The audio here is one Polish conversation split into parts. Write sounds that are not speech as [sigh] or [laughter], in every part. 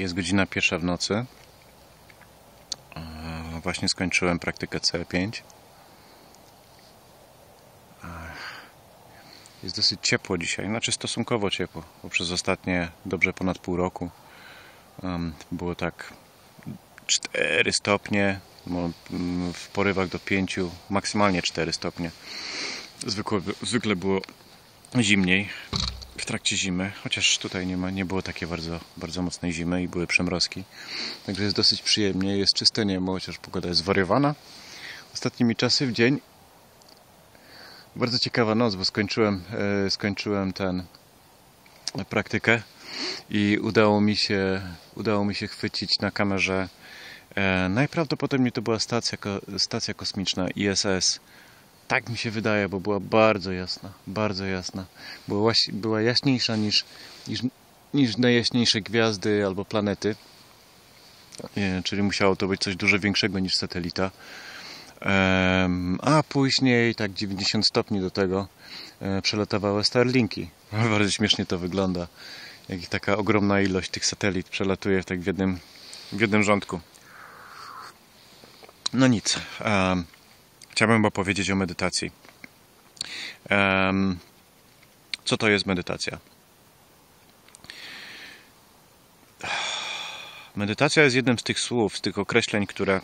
Jest godzina pierwsza w nocy. E, Właśnie skończyłem praktykę C5. Ech. Jest dosyć ciepło dzisiaj, znaczy stosunkowo ciepło, bo przez ostatnie dobrze ponad pół roku było tak 4 stopnie, w porywach do 5, maksymalnie 4 stopnie. Zwykle, było zimniej trakcie zimy, chociaż tutaj nie, ma, nie było takiej bardzo, bardzo mocnej zimy i były przemrozki. Także jest dosyć przyjemnie, jest czyste niebo, chociaż pogoda jest zwariowana. Ostatnimi czasy w dzień bardzo ciekawa noc, bo skończyłem, e, skończyłem ten praktykę i udało mi się, udało mi się chwycić na kamerze e, najprawdopodobniej to była stacja, stacja kosmiczna ISS. Tak mi się wydaje, bo była bardzo jasna, bardzo jasna. Była, była jaśniejsza niż, niż, niż najjaśniejsze gwiazdy albo planety. Czyli musiało to być coś dużo większego niż satelita. A później, tak 90 stopni do tego, e, przelatawały Starlinki. [laughs] Bardzo śmiesznie to wygląda. Jak taka ogromna ilość tych satelit przelatuje tak w jednym, w jednym rządku. No nic. Chciałbym opowiedzieć o medytacji. Co to jest medytacja? Medytacja jest jednym z tych słów, z tych określeń, które,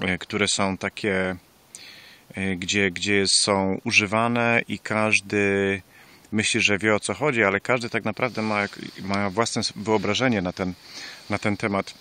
e, które są takie, e, gdzie, gdzie są używane i każdy myśli, że wie o co chodzi, ale każdy tak naprawdę ma, ma własne wyobrażenie na ten, na ten temat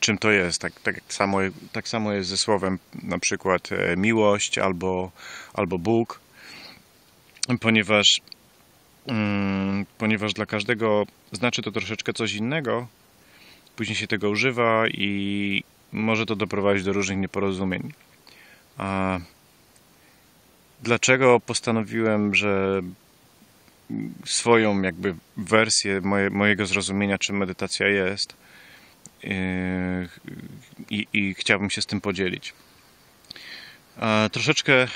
czym to jest. Tak, tak, samo, tak samo jest ze słowem na przykład e, miłość albo, albo Bóg, ponieważ, mm, ponieważ dla każdego znaczy to troszeczkę coś innego. Później się tego używa i może to doprowadzić do różnych nieporozumień. A dlaczego postanowiłem, że swoją jakby wersję moje, mojego zrozumienia, czym medytacja jest, i, i chciałbym się z tym podzielić. Troszeczkę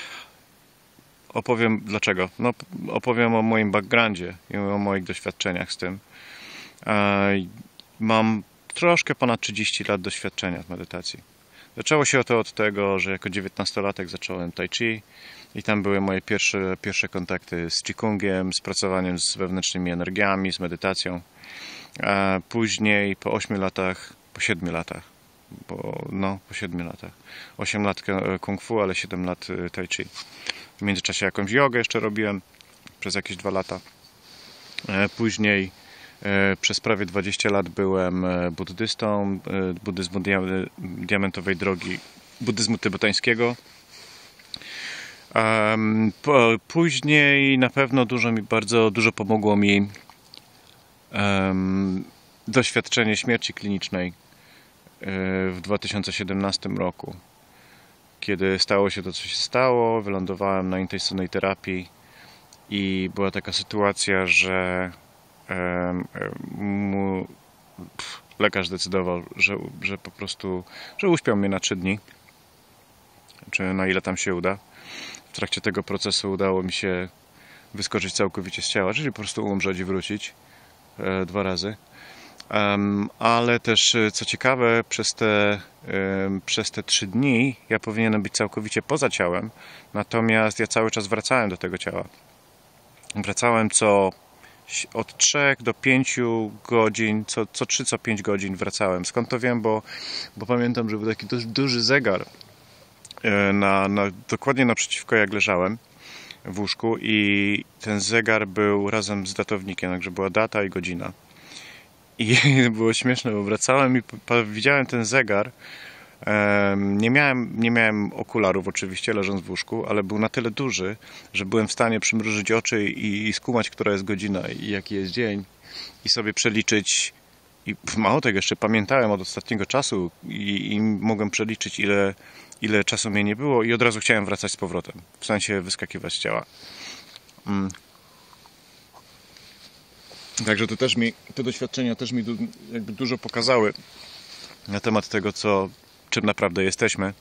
opowiem dlaczego. No, opowiem o moim backgroundzie i o moich doświadczeniach z tym. Mam troszkę ponad 30 lat doświadczenia w medytacji. Zaczęło się to od tego, że jako 19-latek zacząłem Tai Chi i tam były moje pierwsze, pierwsze kontakty z Qigongiem, z pracowaniem z wewnętrznymi energiami, z medytacją. Później po 8 latach, po 7 latach, bo no, po 7 latach. 8 lat kung fu, ale 7 lat y, tai chi. W międzyczasie jakąś jogę jeszcze robiłem przez jakieś 2 lata. E, Później e, przez prawie 20 lat byłem e, buddystą, buddyzmu dia- diamentowej drogi, buddyzmu tybetańskiego. Później na pewno dużo mi, bardzo dużo pomogło mi doświadczenie śmierci klinicznej e, w 2017 roku. Kiedy stało się to, co się stało, wylądowałem na intensywnej terapii i była taka sytuacja, że lekarz decydował, że, że po prostu, że uśpiał mnie na 3 dni, czy na ile tam się uda. W trakcie tego procesu udało mi się wyskoczyć całkowicie z ciała, czyli po prostu umrzeć i wrócić e, dwa razy. Ale też, e, co ciekawe, przez te, przez te trzy dni ja powinienem być całkowicie poza ciałem, natomiast ja cały czas wracałem do tego ciała. Wracałem co od 3 do 5 godzin, co, co 3, co 5 godzin wracałem. Skąd to wiem? Bo, bo pamiętam, że był taki dość duży zegar e, na, na, dokładnie naprzeciwko jak leżałem w łóżku i ten zegar był razem z datownikiem, także była data i godzina. I [laughs] było śmieszne, bo wracałem i widziałem ten zegar. Nie miałem, nie miałem okularów oczywiście, leżąc w łóżku, ale był na tyle duży, że byłem w stanie przymrużyć oczy i, skumać, która jest godzina i jaki jest dzień i sobie przeliczyć i mało tego, jeszcze pamiętałem od ostatniego czasu i, i mogłem przeliczyć ile, ile czasu mnie nie było i od razu chciałem wracać z powrotem, w sensie wyskakiwać z ciała. Mm. Także to też mi, te doświadczenia też mi jakby dużo pokazały na temat tego, co, czym naprawdę jesteśmy.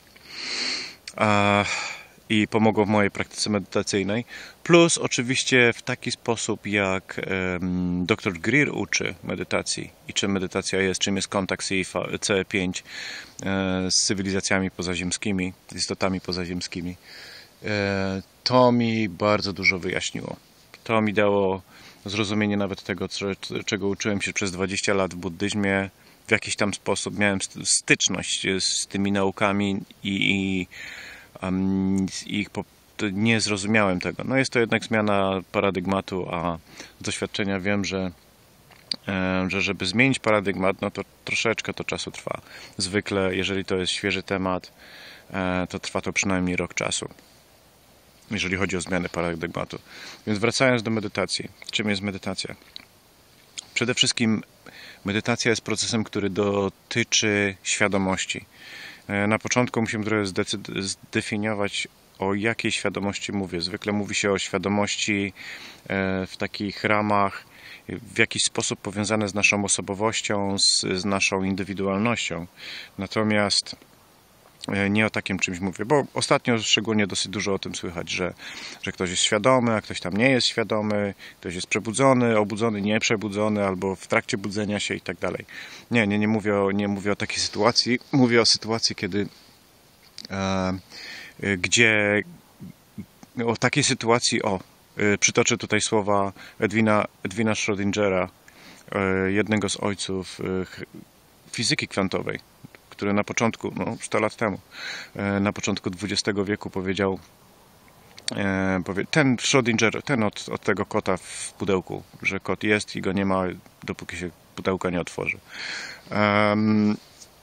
A, i pomogło w mojej praktyce medytacyjnej. Plus oczywiście w taki sposób, jak dr Greer uczy medytacji i czym medytacja jest, czym jest kontakt CE5 e, z cywilizacjami pozaziemskimi, z istotami pozaziemskimi. E, to mi bardzo dużo wyjaśniło. To mi dało zrozumienie nawet tego, czego uczyłem się przez 20 lat w buddyzmie. W jakiś tam sposób miałem styczność z tymi naukami i, i ich po, nie zrozumiałem tego. No jest to jednak zmiana paradygmatu, a z doświadczenia wiem, że, e, że żeby zmienić paradygmat, no to troszeczkę to czasu trwa. Zwykle, jeżeli to jest świeży temat, e, to trwa to przynajmniej rok czasu jeżeli chodzi o zmianę paradygmatu. Więc wracając do medytacji. Czym jest medytacja? Przede wszystkim medytacja jest procesem, który dotyczy świadomości. E, na początku musimy trochę zdefiniować, o jakiej świadomości mówię. Zwykle mówi się o świadomości e, w takich ramach, w jakiś sposób powiązane z naszą osobowością, z, z naszą indywidualnością. Natomiast nie o takim czymś mówię, bo ostatnio szczególnie dosyć dużo o tym słychać, że, że ktoś jest świadomy, a ktoś tam nie jest świadomy, ktoś jest przebudzony, obudzony, nieprzebudzony, albo w trakcie budzenia się i tak dalej. Nie, nie, nie mówię o, nie mówię o takiej sytuacji, mówię o sytuacji, kiedy e, e gdzie o takiej sytuacji, o, e, przytoczę tutaj słowa Edwina, Edwina Schrödingera, e, jednego z ojców fizyki kwantowej który na początku, no 100 lat temu, e, na początku XX wieku powiedział, e, ten Schrödinger, ten od, od tego kota w pudełku, że kot jest i go nie ma, dopóki się pudełka nie otworzy. Um,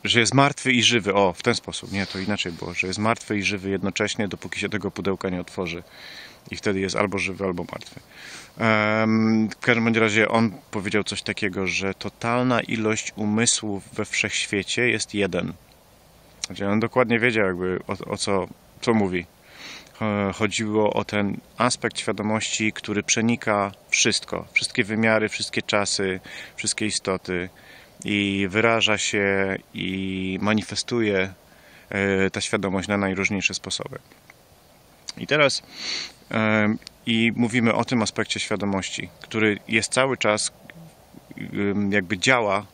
że jest martwy i żywy. O, w ten sposób. Nie, to inaczej było. Że jest martwy i żywy jednocześnie, dopóki się tego pudełka nie otworzy. I wtedy jest albo żywy, albo martwy. W każdym razie on powiedział coś takiego, że totalna ilość umysłów we wszechświecie jest jeden. Znaczy on dokładnie wiedział jakby o, o co, co mówi. Chodziło o ten aspekt świadomości, który przenika wszystko, wszystkie wymiary, wszystkie czasy, wszystkie istoty i wyraża się i manifestuje e, ta świadomość na najróżniejsze sposoby. I teraz i mówimy o tym aspekcie świadomości, który jest cały czas jakby działa,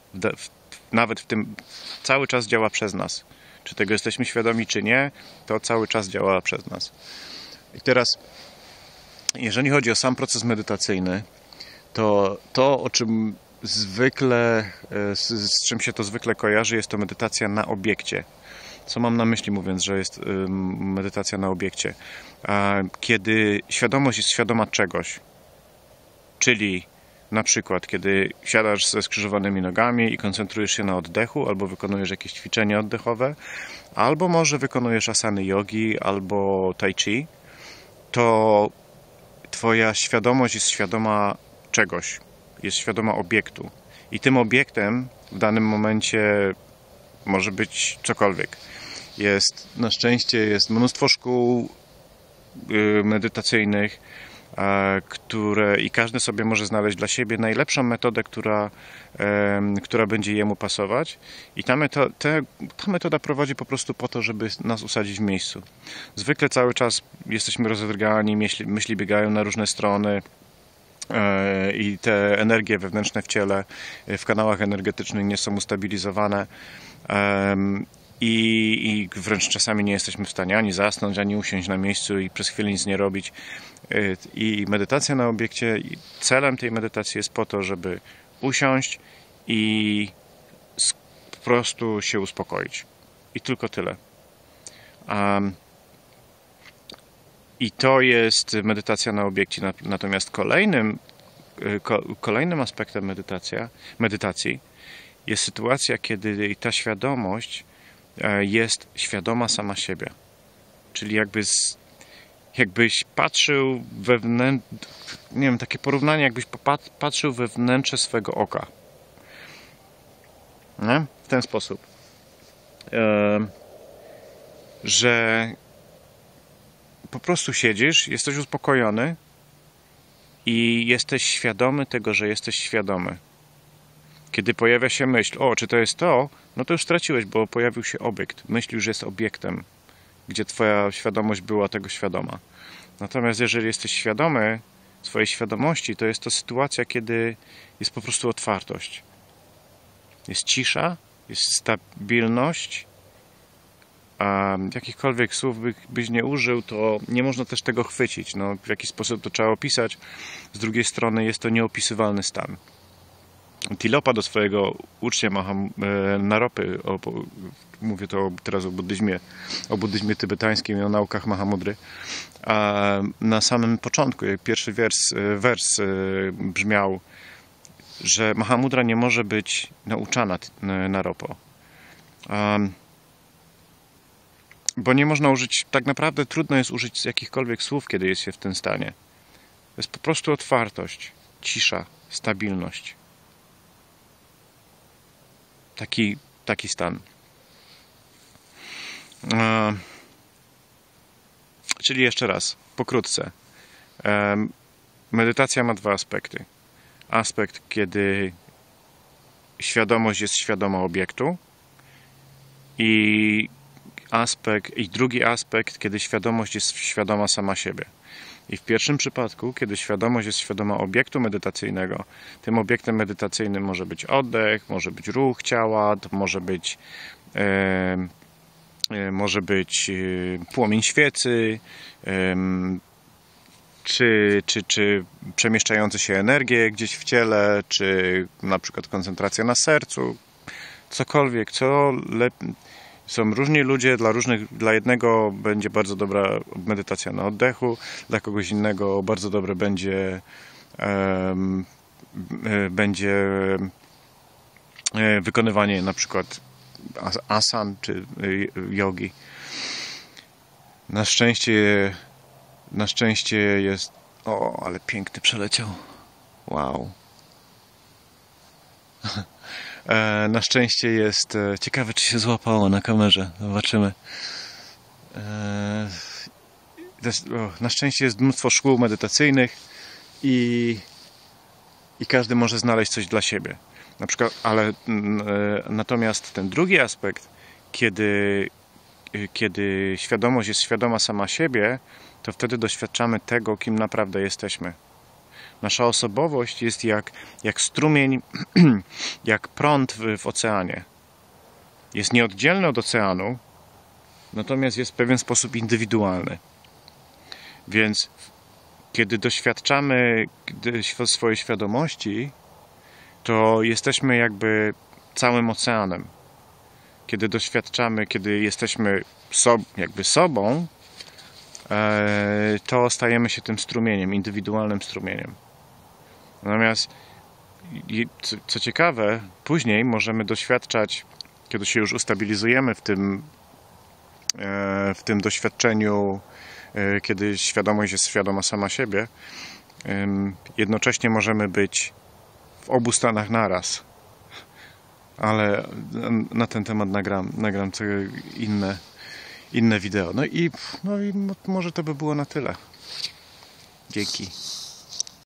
nawet w tym cały czas działa przez nas. Czy tego jesteśmy świadomi, czy nie, to cały czas działa przez nas. I teraz, jeżeli chodzi o sam proces medytacyjny, to to, o czym zwykle, e, z, z czym się to zwykle kojarzy, jest to medytacja na obiekcie. Co mam na myśli mówiąc, że jest medytacja na obiekcie? Kiedy świadomość jest świadoma czegoś, czyli na przykład, kiedy siadasz ze skrzyżowanymi nogami i koncentrujesz się na oddechu, albo wykonujesz jakieś ćwiczenie oddechowe, albo może wykonujesz asany jogi, albo tai chi, to Twoja świadomość jest świadoma czegoś, jest świadoma obiektu. I tym obiektem w danym momencie może być cokolwiek. Jest, na szczęście jest mnóstwo szkół y, medytacyjnych, które i każdy sobie może znaleźć dla siebie najlepszą metodę, która, która będzie jemu pasować. I ta metoda, ta metoda prowadzi po prostu po to, żeby nas usadzić w miejscu. Zwykle cały czas jesteśmy rozedrgani, myśli, myśli biegają na różne strony e, i te energie wewnętrzne w ciele, e, w kanałach energetycznych nie są ustabilizowane i, i wręcz czasami nie jesteśmy w stanie ani zasnąć, ani usiąść na miejscu i przez chwilę nic nie robić. Y, I medytacja na obiekcie, celem tej medytacji jest po to, żeby usiąść i po prostu się uspokoić. I tylko tyle. Um, I to jest medytacja na obiekcie. Natomiast kolejnym, y, kolejnym aspektem medytacja, medytacji jest sytuacja, kiedy ta świadomość jest świadoma sama siebie. Czyli jakby z, jakbyś patrzył we wnętrze, nie wiem, takie porównanie, jakbyś patrzył we wnętrze swego oka. Nie? W ten sposób. E, że po prostu siedzisz, jesteś uspokojony i jesteś świadomy tego, że jesteś świadomy. Kiedy pojawia się myśl, o, czy to jest to, no to już straciłeś, bo pojawił się obiekt. Myśl już jest obiektem. gdzie Twoja świadomość była tego świadoma. Natomiast jeżeli jesteś świadomy swojej świadomości, to jest to sytuacja, kiedy jest po prostu otwartość. Jest cisza, jest stabilność. A jakichkolwiek słów by, byś nie użył, to nie można też tego chwycić. No, w jaki sposób to trzeba opisać. Z drugiej strony jest to nieopisywalny stan. Tilopa do swojego ucznia e, Naropy, o, mówię to teraz o buddyzmie, o buddyzmie tybetańskim i o naukach Mahamudry, a na samym początku, jak pierwszy wers, e, wers e, brzmiał, że Mahamudra nie może być nauczana Naropo. Um, bo nie można użyć, tak naprawdę trudno jest użyć jakichkolwiek słów, kiedy jest się w tym stanie. To jest po prostu otwartość, cisza, stabilność. Taki, taki stan. E, czyli jeszcze raz, pokrótce. E, medytacja ma dwa aspekty. Aspekt, kiedy świadomość jest świadoma obiektu i aspekt, i drugi aspekt, kiedy świadomość jest świadoma sama siebie. I w pierwszym przypadku, kiedy świadomość jest świadoma obiektu medytacyjnego, tym obiektem medytacyjnym może być oddech, może być ruch ciała, to może być, e, może być e, płomień świecy, e, czy, czy, czy przemieszczające się energie gdzieś w ciele, czy na przykład koncentracja na sercu, cokolwiek, co lepiej są różni ludzie, dla różnych, dla jednego będzie bardzo dobra medytacja na oddechu, dla kogoś innego bardzo dobre będzie um, będzie e, wykonywanie na przykład asan czy e, jogi. Na szczęście na szczęście jest o, ale piękny przeleciał. Wow. [laughs] E, na szczęście jest. E, ciekawe, czy się złapało na kamerze. Zobaczymy. E, na szczęście jest mnóstwo szkół medytacyjnych i, i każdy może znaleźć coś dla siebie. Na przykład, ale natomiast ten drugi aspekt, kiedy, kiedy świadomość jest świadoma sama siebie, to wtedy doświadczamy tego, kim naprawdę jesteśmy. Nasza osobowość jest jak, jak strumień, [clears throat] jak prąd w, w oceanie. Jest nieoddzielny od oceanu, natomiast jest w pewien sposób indywidualny. Więc kiedy doświadczamy swojej świadomości, to jesteśmy jakby całym oceanem. Kiedy doświadczamy, kiedy jesteśmy sob, jakby sobą, e, to stajemy się tym strumieniem, indywidualnym strumieniem. Natomiast, co ciekawe, później możemy doświadczać, kiedy się już ustabilizujemy w tym, e, w tym doświadczeniu, e, kiedy świadomość jest świadoma sama siebie, jednocześnie możemy być w obu stanach naraz. Ale na ten temat nagram, nagram inne, inne wideo. No i, no i może to by było na tyle. Dzięki.